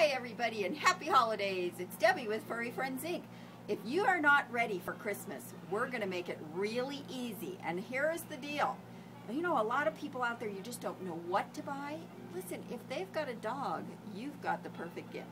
Hi, everybody, and happy holidays. It's Debbie with Furry Friends Inc. If you are not ready for Christmas, we're going to make it really easy. And here is the deal. You know, a lot of people out there, you just don't know what to buy. Listen, if they've got a dog, you've got the perfect gift.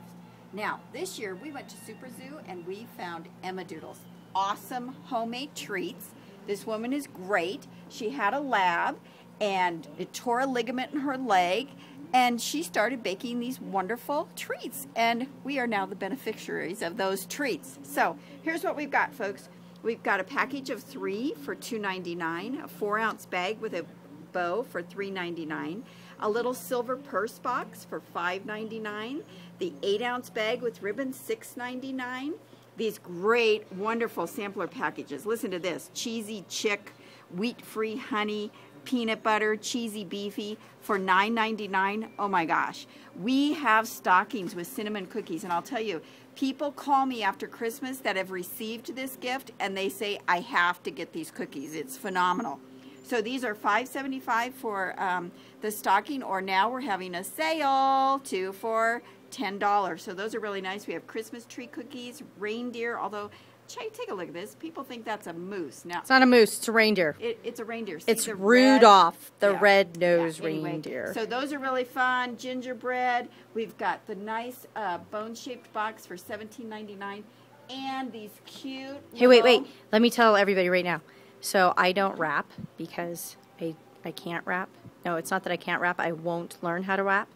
Now, this year we went to Super Zoo and we found Emma Doodles. Awesome homemade treats. This woman is great. She had a lab and it tore a ligament in her leg and she started baking these wonderful treats. And we are now the beneficiaries of those treats. So here's what we've got folks. We've got a package of three for $2.99 a four ounce bag with a bow for $3.99 a little silver purse box for $5.99 the eight ounce bag with ribbon $6.99 these great wonderful sampler packages. Listen to this. Cheesy chick wheat free honey peanut butter, cheesy beefy for $9.99. Oh my gosh. We have stockings with cinnamon cookies, and I'll tell you, people call me after Christmas that have received this gift, and they say, I have to get these cookies. It's phenomenal. So these are $5.75 for um, the stocking, or now we're having a sale, two for $10. So those are really nice. We have Christmas tree cookies, reindeer, although take a look at this. People think that's a moose. Now it's not a moose; it's a reindeer. It, it's a reindeer. See it's Rudolph, red, the yeah, red-nosed yeah, anyway, reindeer. So those are really fun. Gingerbread. We've got the nice uh, bone-shaped box for $17.99, and these cute. Hey, wait, wait. Let me tell everybody right now. So I don't wrap because I I can't wrap. No, it's not that I can't wrap. I won't learn how to wrap.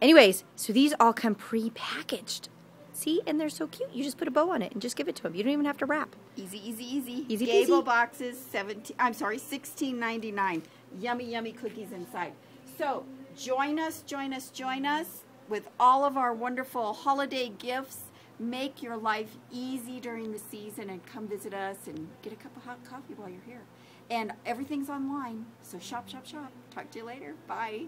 Anyways, so these all come pre-packaged. See, and they're so cute. You just put a bow on it and just give it to them. You don't even have to wrap. Easy, easy, easy. Easy Gable peasy. boxes, 17, I'm sorry, sixteen ninety nine. Yummy, yummy cookies inside. So join us, join us, join us with all of our wonderful holiday gifts. Make your life easy during the season and come visit us and get a cup of hot coffee while you're here. And everything's online, so shop, shop, shop. Talk to you later. Bye.